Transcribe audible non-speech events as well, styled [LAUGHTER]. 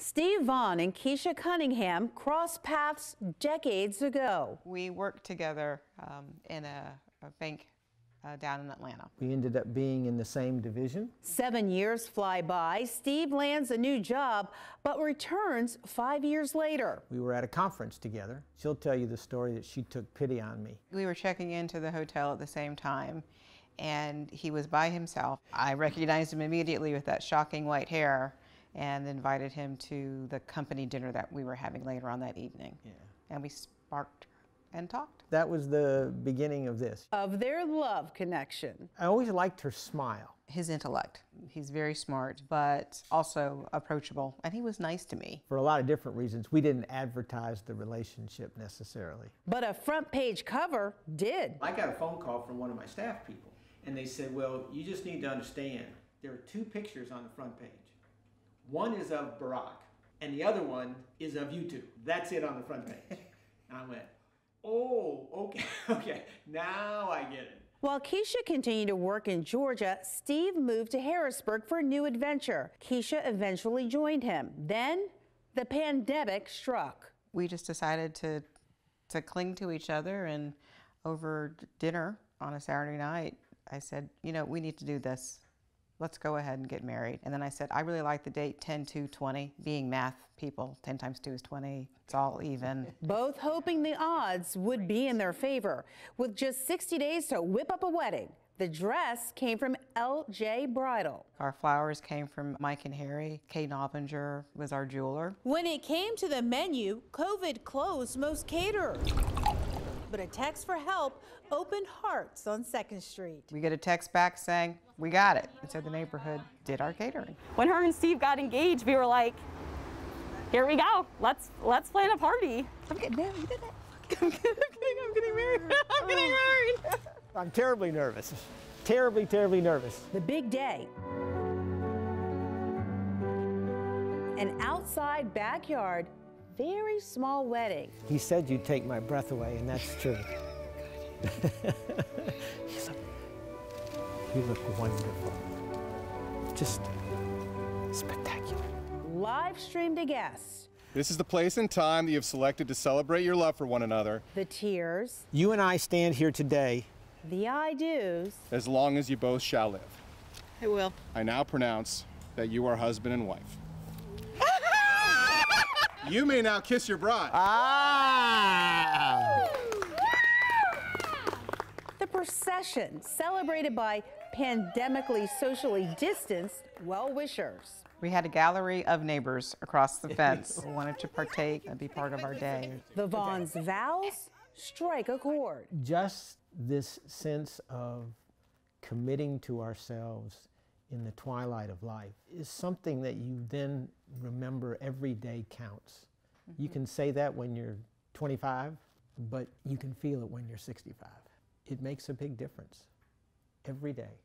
Steve Vaughn and Keisha Cunningham crossed paths decades ago. We worked together um, in a, a bank uh, down in Atlanta. We ended up being in the same division. Seven years fly by. Steve lands a new job, but returns five years later. We were at a conference together. She'll tell you the story that she took pity on me. We were checking into the hotel at the same time, and he was by himself. I recognized him immediately with that shocking white hair and invited him to the company dinner that we were having later on that evening. Yeah. And we sparked and talked. That was the beginning of this. Of their love connection. I always liked her smile. His intellect. He's very smart, but also approachable, and he was nice to me. For a lot of different reasons, we didn't advertise the relationship necessarily. But a front page cover did. I got a phone call from one of my staff people, and they said, Well, you just need to understand there are two pictures on the front page. One is of Barack, and the other one is of you two. That's it on the front page. and [LAUGHS] I went, Oh, okay, [LAUGHS] okay, now I get it. While Keisha continued to work in Georgia, Steve moved to Harrisburg for a new adventure. Keisha eventually joined him. Then the pandemic struck. We just decided to to cling to each other and over dinner on a Saturday night, I said, you know, we need to do this let's go ahead and get married. And then I said, I really like the date 10, 2, 20. Being math people, 10 times 2 is 20. It's all even. [LAUGHS] Both hoping the odds would be in their favor. With just 60 days to whip up a wedding, the dress came from LJ Bridal. Our flowers came from Mike and Harry. Kay Nobinger was our jeweler. When it came to the menu, COVID closed most caterers but a text for help opened hearts on 2nd Street. We get a text back saying, we got it. And so the neighborhood did our catering. When her and Steve got engaged, we were like, here we go. Let's let's plan a party. I'm getting married. You did that. [LAUGHS] I'm getting married. [LAUGHS] I'm getting married. I'm terribly nervous. Terribly, terribly nervous. The big day. An outside backyard very small wedding. He said you'd take my breath away, and that's true. [LAUGHS] you look wonderful. Just spectacular. Live stream to guests. This is the place and time that you have selected to celebrate your love for one another. The tears. You and I stand here today. The I do's. As long as you both shall live. I will. I now pronounce that you are husband and wife. You may now kiss your bride. Ah! The procession, celebrated by pandemically socially distanced well-wishers. We had a gallery of neighbors across the fence who wanted to partake and be part of our day. The Vaughn's vows strike a chord. Just this sense of committing to ourselves in the twilight of life is something that you then remember every day counts. Mm-hmm. You can say that when you're 25, but you can feel it when you're 65. It makes a big difference every day.